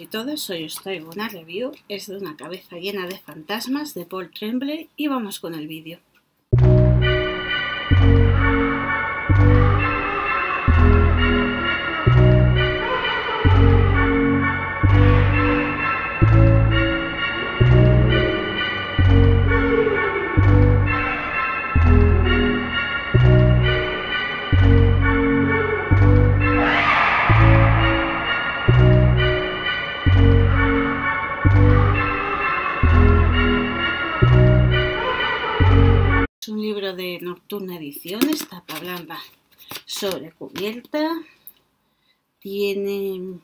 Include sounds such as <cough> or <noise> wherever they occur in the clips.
y todos, hoy os traigo una review, es de una cabeza llena de fantasmas de Paul Tremblay y vamos con el vídeo. De Nocturna Ediciones, tapa blanca sobre cubierta. Tiene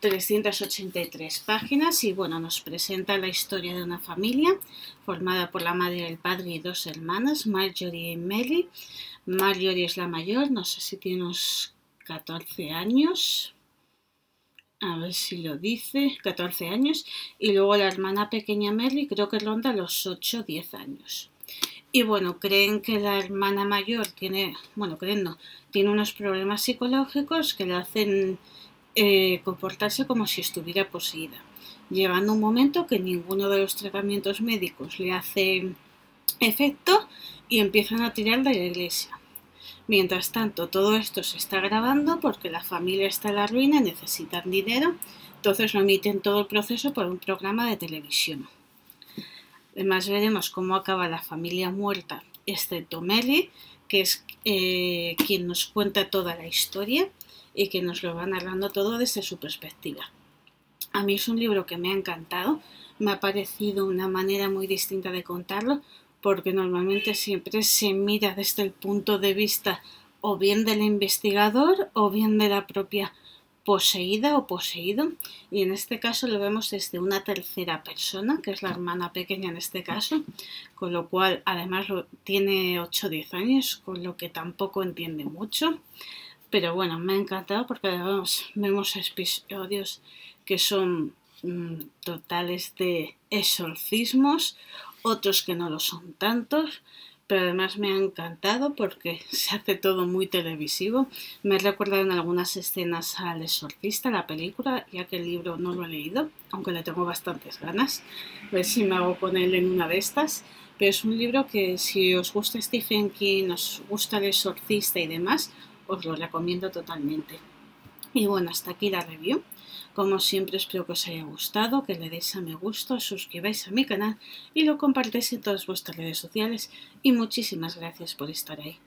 383 páginas y bueno, nos presenta la historia de una familia formada por la madre el padre y dos hermanas, Marjorie y Melly. Marjorie es la mayor, no sé si tiene unos 14 años, a ver si lo dice, 14 años, y luego la hermana pequeña Melly creo que ronda los 8 o 10 años. Y bueno, creen que la hermana mayor tiene, bueno, creen no, tiene unos problemas psicológicos que le hacen eh, comportarse como si estuviera poseída, llevando un momento que ninguno de los tratamientos médicos le hace efecto y empiezan a tirar de la iglesia. Mientras tanto, todo esto se está grabando porque la familia está en la ruina y necesitan dinero, entonces lo emiten todo el proceso por un programa de televisión. Además veremos cómo acaba la familia muerta, excepto Melly, que es eh, quien nos cuenta toda la historia y que nos lo va narrando todo desde su perspectiva. A mí es un libro que me ha encantado, me ha parecido una manera muy distinta de contarlo, porque normalmente siempre se mira desde el punto de vista o bien del investigador o bien de la propia poseída o poseído y en este caso lo vemos desde una tercera persona que es la hermana pequeña en este caso con lo cual además tiene 8 o 10 años con lo que tampoco entiende mucho. Pero bueno me ha encantado porque además vemos episodios que son mmm, totales de exorcismos otros que no lo son tantos, pero además me ha encantado porque <laughs> se hace todo muy televisivo. Me recuerda en algunas escenas al exorcista, la película, ya que el libro no lo he leído, aunque le tengo bastantes ganas. A ver si me hago con él en una de estas. Pero es un libro que si os gusta Stephen King, os gusta el exorcista y demás, os lo recomiendo totalmente. <laughs> Y bueno, hasta aquí la review. Como siempre espero que os haya gustado, que le deis a me gusta, suscribáis a mi canal y lo compartáis en todas vuestras redes sociales y muchísimas gracias por estar ahí.